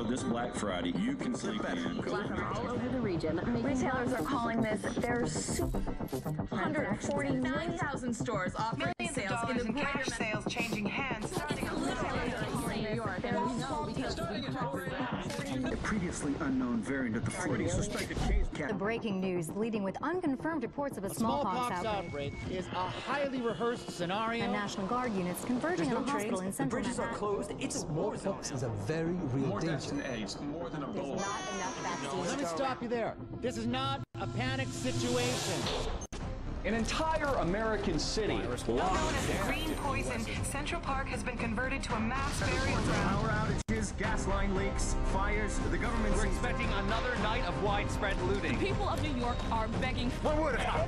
to know this Black Friday you can sleep in. all over the region. Retailers are calling this their super 149,000 stores offering sales in the cash sales changing hands. Previously unknown variant of the flu. Suspected case The breaking news leading with unconfirmed reports of a, smallpox, outbreak. is a highly rehearsed scenario. And National Guard units converging on a hospital in central Manhattan. closed. It's a war zone. is a very real More danger. than AIDS, more than Ebola. Let me stop you there. This is not a panic situation. An entire American city Known as green poison, Central Park has been converted to a mass burial ground. Power outages, gas line leaks, fires. The government We're expecting another night of widespread looting. The People of New York are begging What would have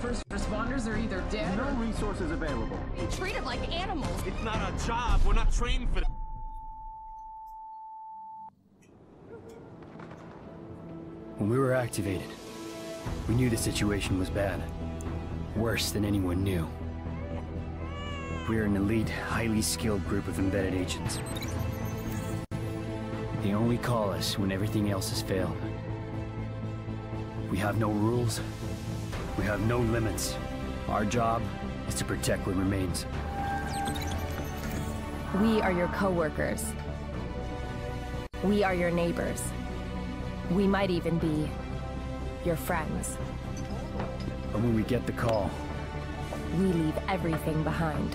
first responders are either dead No resources available. or treated like animals. It's not a job. We're not trained for that. When we were activated, we knew the situation was bad. Worse than anyone knew. We're an elite, highly skilled group of embedded agents. They only call us when everything else has failed. We have no rules. We have no limits. Our job is to protect what remains. We are your coworkers. We are your neighbors. We might even be your friends. But when we get the call, We leave everything behind.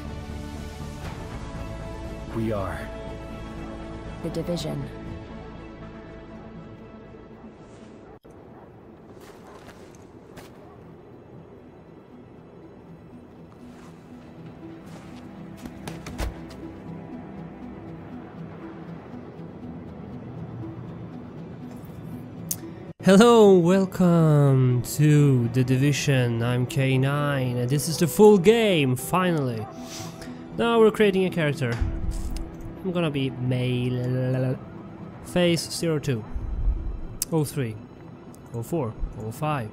we are The division. Hello, welcome to The Division. I'm Kay9 and this is the full game, finally. Now we're creating a character. I'm gonna be male. Phase 02. 03. 04. 05.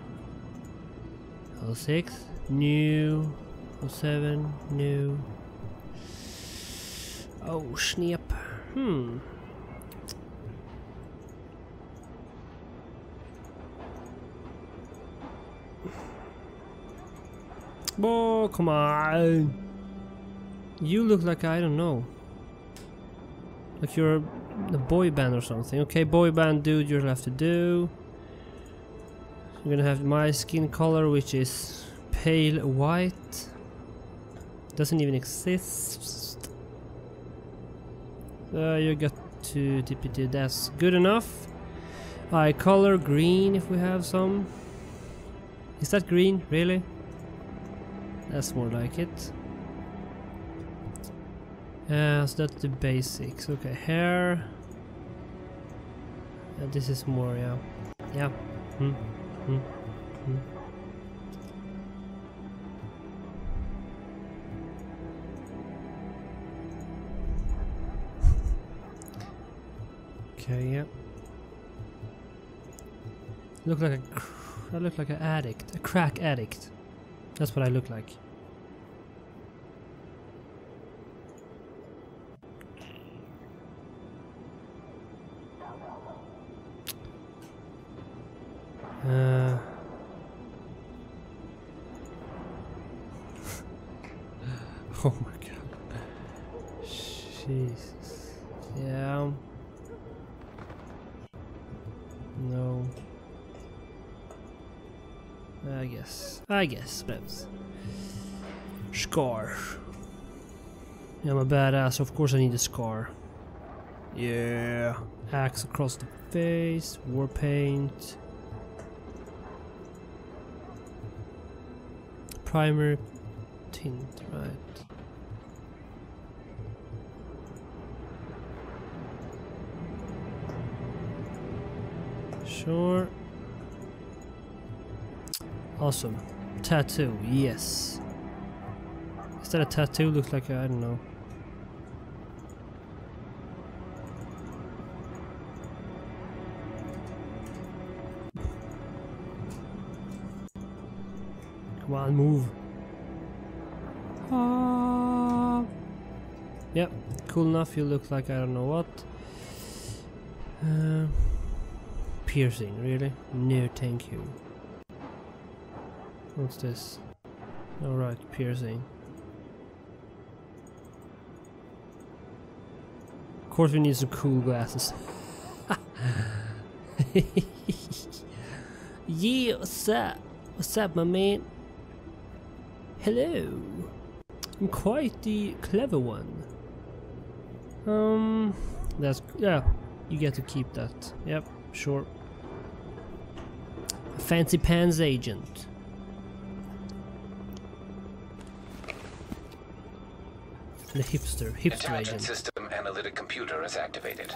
06. New. 07. New. Oh, snap. Hmm. Oh, come on. You look like, I don't know. Like you're a boy band or something. Okay, boy band dude, you'll have to do. You're gonna have my skin color, which is pale white. Doesn't even exist. Uh, you got to DPT, that's good enough. Eye color, green if we have some. Is that green, really? That's more like it. Uh, so that's the basics. Okay, hair. Uh, this is more, yeah. Yeah. Hmm. Hmm. Hmm. Okay, yeah. Look like a. I look like an addict, a crack addict. That's what I look like. Guess. I guess. But Scar. Yeah, I'm a badass. Of course I need a scar. Yeah. Axe across the face. War paint. Primer tint, right. Sure. Awesome. Tattoo, yes. Is that a tattoo? Looks like I I don't know. Come on, move. Ah. Yep, cool enough. You look like I don't know what. Uh, piercing, really? No, thank you. What's this? Alright, piercing. Of course, we need some cool glasses. yeah, what's up? What's up, my man? Hello. I'm quite the clever one. Um, that's yeah. You get to keep that. Yep, sure. Fancy pants agent. The hipster, hipster agent. system analytic computer is activated.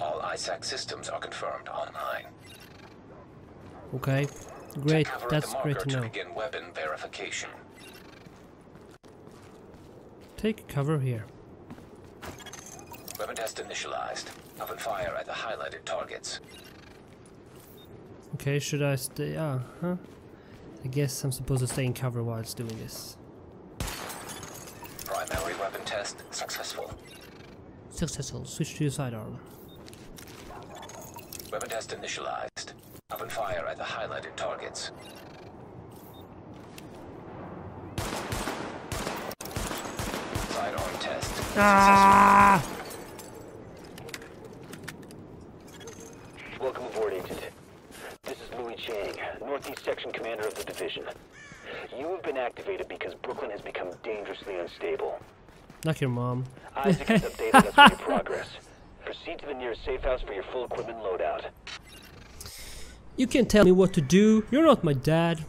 All ISAC systems are confirmed online. Okay, great. That's great to know. begin weapon verification. Take cover here. Weapon test initialized. Open fire at the highlighted targets. Okay, should I stay? Ah, huh. I guess I'm supposed to stay in cover while it's doing this. Primary weapon test successful. Successful. Switch to your sidearm. Weapon test initialized. Open fire at the highlighted targets. Sidearm test. Ah! Welcome aboard, Agent. This is Louis Chang, Northeast Section Commander of the Division. You have been activated because Brooklyn has become dangerously unstable. Like your mom. ISAC has updated us on your progress. Proceed to the nearest safe house for your full equipment loadout. You can't tell me what to do. You're not my dad.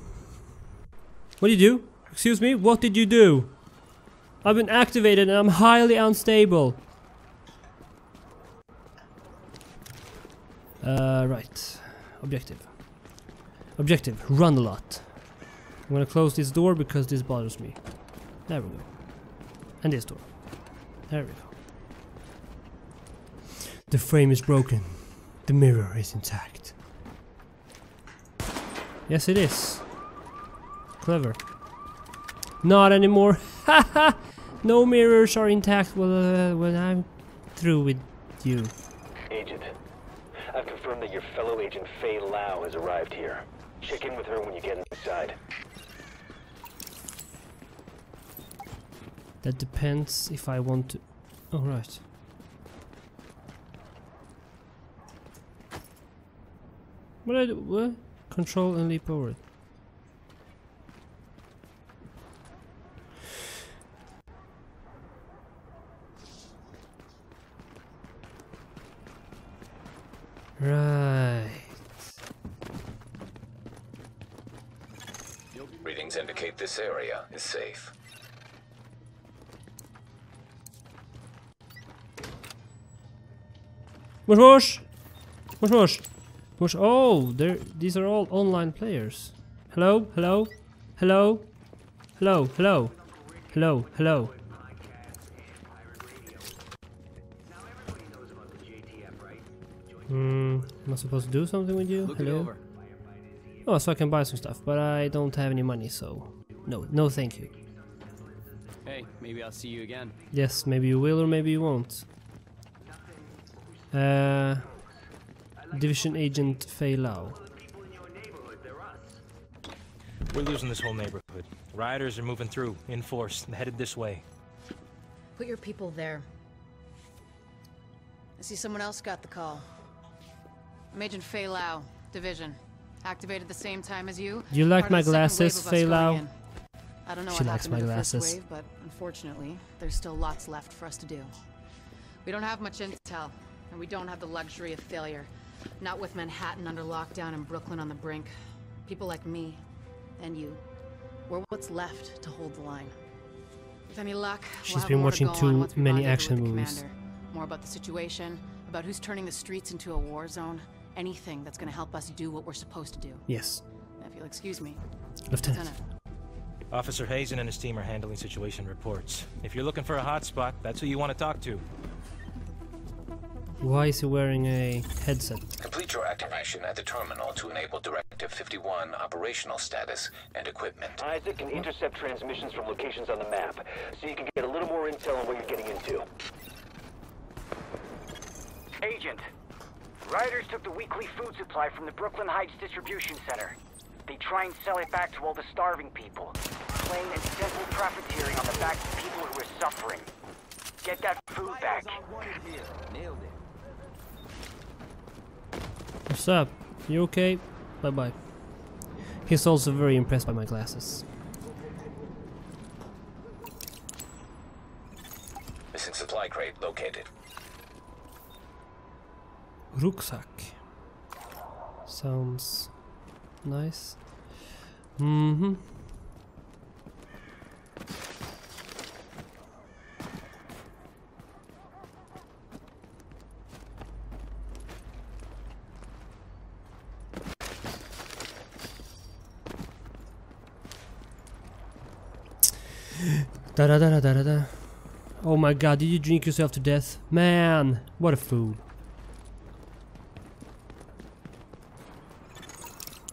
What did you do? Excuse me? What did you do? I've been activated and I'm highly unstable. Uh, right. Objective. Objective. Run a lot. I'm gonna close this door because this bothers me. There we go. And this door. There we go. The frame is broken. The mirror is intact. Yes, it is. Clever. Not anymore. Haha! no mirrors are intact when, uh, when I'm through with you. Agent, I've confirmed that your fellow agent Faye Lau has arrived here. Check in with her when you get inside. That depends if I want to... Oh, right. What I do? What? Control and leap over it. Right. Readings indicate this area is safe. Mush mush! Mush mush! Mush oh, there these are all online players. Hello? Hello? Hello? Hello? Hello? Hello? Hello? Hmm, am I supposed to do something with you? Look Hello? Oh, so I can buy some stuff, but I don't have any money, so no, no thank you. Hey, maybe I'll see you again. Yes, maybe you will or maybe you won't. Uh, Division Agent Faye Lau. We're losing this whole neighborhood. Rioters are moving through, in force, and headed this way. Put your people there. I see someone else got the call. I'm Agent Faye Lau, Division. Activated the same time as you. You like my the second wave glasses, of us Fei going Lau? I don't know She what likes happened my to the glasses. First wave, but unfortunately, there's still lots left for us to do. We don't have much intel, and we don't have the luxury of failure. Not with Manhattan under lockdown and Brooklyn on the brink. People like me, and you, we're what's left to hold the line. With any luck, we'll have been more to watching go too once many action movies. commander. More about the situation, about who's turning the streets into a war zone. Anything that's gonna help us do what we're supposed to do. Yes. If you'll excuse me. Lieutenant. Officer Hazen and his team are handling situation reports. If you're looking for a hotspot, that's who you want to talk to. Why is he wearing a headset? Complete your activation at the terminal to enable direct Sector 51 operational status and equipment. ISAC can intercept transmissions from locations on the map, so you can get a little more intel on what you're getting into. Agent, Riders took the weekly food supply from the Brooklyn Heights distribution center. They try and sell it back to all the starving people. Plain and simple profiteering on the backs of people who are suffering. Get that food back. Nailed it. What's up? You okay? Bye bye. He's also very impressed by my glasses. Missing supply crate located. Rucksack. Sounds nice. Mm-hmm. Da da da da da da. Oh my god, did you drink yourself to death? Man, what a fool.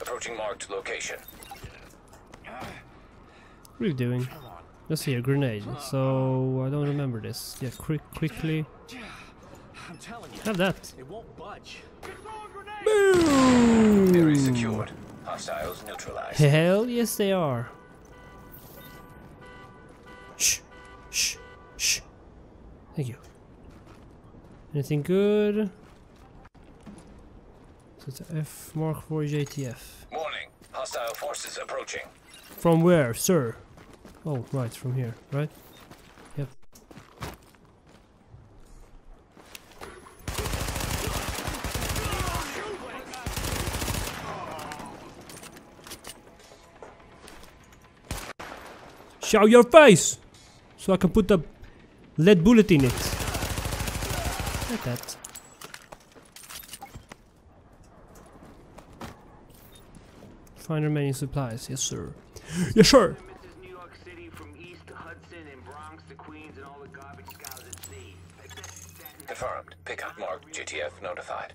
Approaching marked location. What are you doing? Let's see a grenade. So I don't remember this. Yeah, quick, quickly. I'm telling you. Have that. It won't budge. Area secured. Hostiles neutralized. Hell yes, they are. Thank you. Anything good? So it's a F Mark 4 JTF. Warning. Hostile forces approaching. From where, sir? Oh, right, from here, right? Yep. Show your face! So I can put a lead bullet in it. Like that. Find remaining supplies, yes sir. Yes sir! Confirmed. Pickup marked. JTF notified.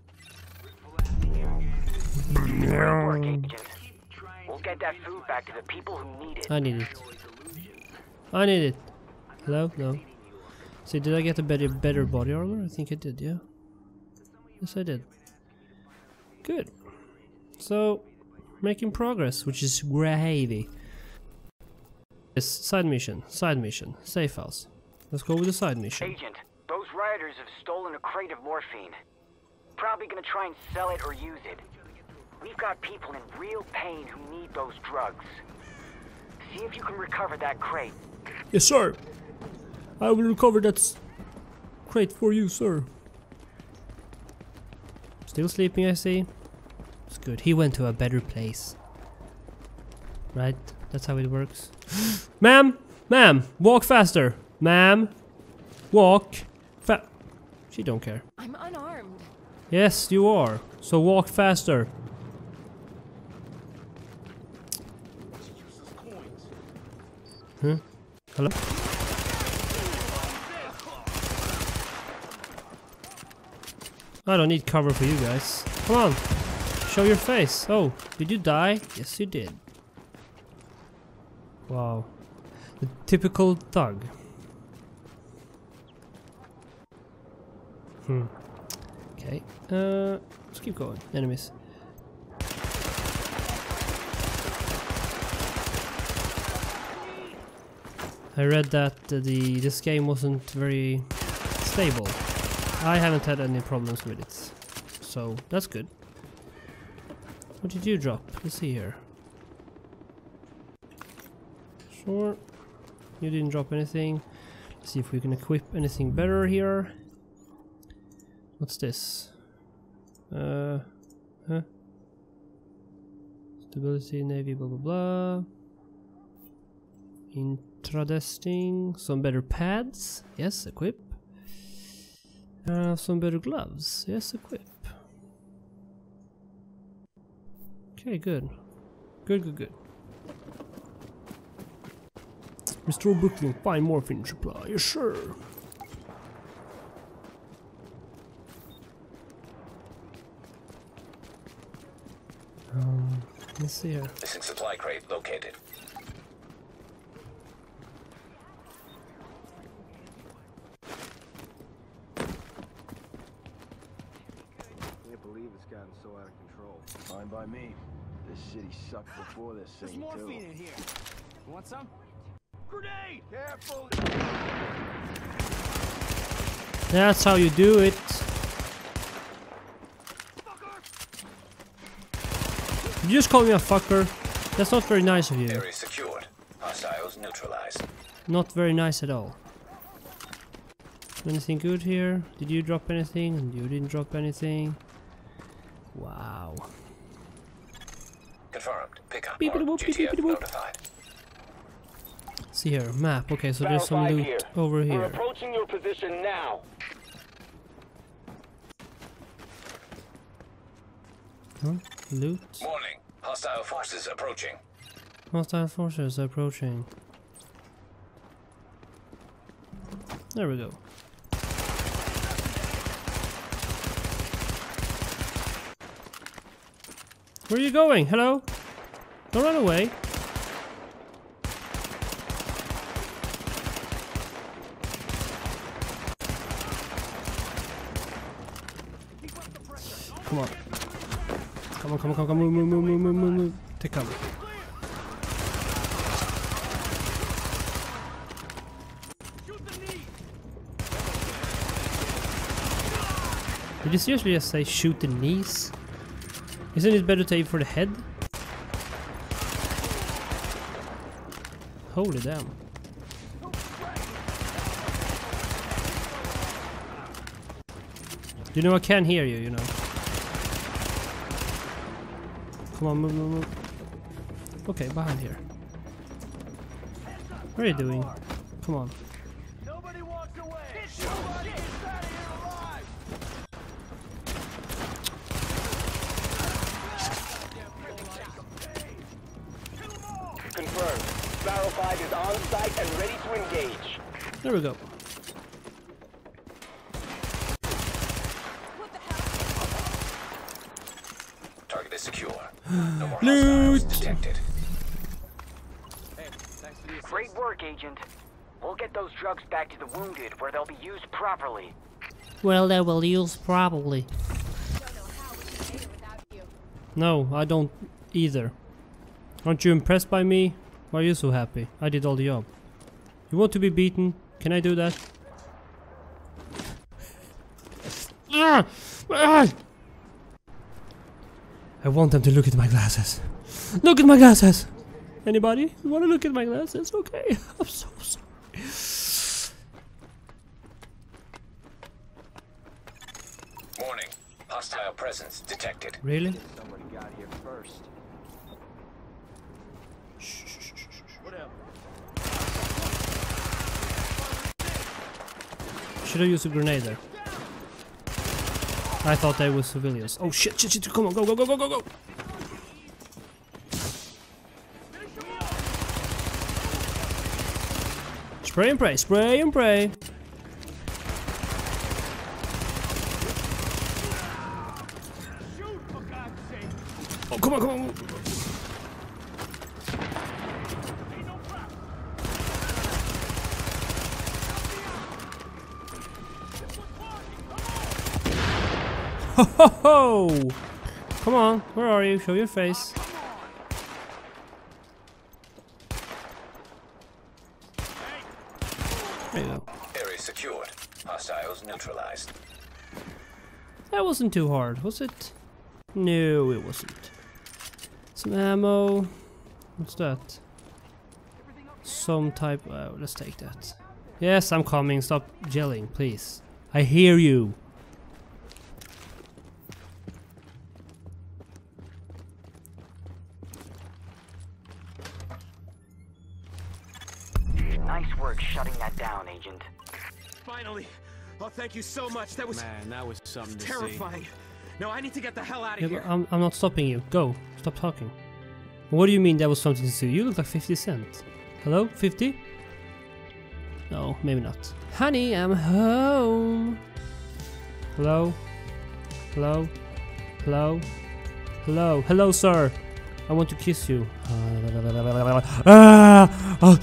We'll get that food back to the people who need it. I need it. I need it. Hello? No. See, did I get a better better body armor? I think I did, yeah. Yes, I did. Good. So, making progress, which is gravy. Yes, side mission, side mission, safe house. Let's go with the side mission. Agent, those rioters have stolen a crate of morphine. Probably gonna try and sell it or use it. We've got people in real pain who need those drugs. See if you can recover that crate. Yes, sir. I will recover that s- crate for you, sir. Still sleeping, I see. It's good. He went to a better place. Right? That's how it works. Ma'am! Ma'am! Walk faster! Ma'am! Walk! Fa- She don't care. I'm unarmed. Yes, you are. So walk faster. Huh? Hello? I don't need cover for you guys. Come on. Show your face. Oh, did you die? Yes, you did. Wow. The typical thug. Hmm. Okay. Uh, let's keep going. Enemies. I read that uh, the this game wasn't very stable. I haven't had any problems with it, so that's good. What did you drop? Let's see here. Sure. You didn't drop anything. Let's see if we can equip anything better here. What's this? Uh, huh? Stability, navy, blah blah blah. Intradesting, some better pads. Yes, equip. Uh, some better gloves. Yes, equip. Okay, good. Good, good, good. Restore Brooklyn, find morphine supply. Yes, sure. Um, Let's see here. Missing supply crate located. Can't believe it's gotten so out of control. Fine by me. This city sucked before this There's thing, morphine too. in here. You want some? Grenade! Careful! That's how you do it. You just call me a fucker. That's not very nice of you. Area secured. Hostiles neutralized. Not very nice at all. Anything good here? Did you drop anything? And you didn't drop anything. Wow. Confirmed. Pickup. Beep, beep, beep, beep, JTF beep. notified. See here, map. Okay, so there's some loot over We're here. approaching your position now. Huh? Loot. Warning. Hostile forces approaching. Hostile forces approaching. There we go. Where are you going? Hello? Don't run away. Come on. Come on, come on, come on, move, move, move, move, move, move, move. Take cover. Did you seriously just say shoot the knees? Isn't it better to aim for the head? Holy damn. You know I can't hear you, you know. Come on, move, move, move. Okay, behind here. What are you doing? Come on. There we go. Target is secure. No more hostiles detected. Great work, Agent. We'll get those drugs back to the wounded where they'll be used properly. Well, they will use probably. No, I don't either. Aren't you impressed by me? Why are you so happy? I did all the job. You want to be beaten? Can I do that? I want them to look at my glasses. Look at my glasses! Anybody? You want to look at my glasses? Okay. I'm so sorry. Warning. Hostile presence detected. Really? Somebody got here first. Should I use a grenade? I thought they were civilians. Oh shit, shit, shit, come on, go, go, go, go, go, go! Spray and pray, spray and pray. Oh, come on, come on. Ho ho ho! Come on, where are you? Show your face. There you go. Area secured. Hostiles neutralized. That wasn't too hard, was it? No, it wasn't. Some ammo. What's that? Some type. Oh, let's take that. Yes, I'm coming. Stop yelling, please. I hear you. Nice work shutting that down, Agent. Finally! Oh, thank you so much. That was Man, that was something to see. terrifying. No, I need to get the hell out of Yeah, here. I'm, I'm not stopping you. Go. Stop talking. What do you mean that was something to see? You look like 50 Cent. Hello? 50? No, maybe not. Honey, I'm home. Hello? Hello? Hello? Hello? Hello, sir. I want to kiss you. Ah, oh.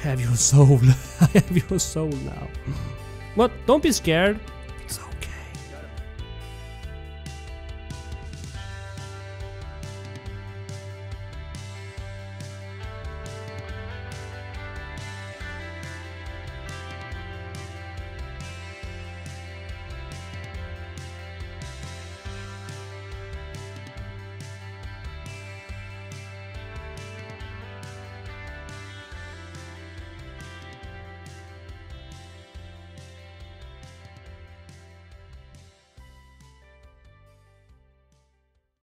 I have your soul. I have your soul now. But Don't be scared.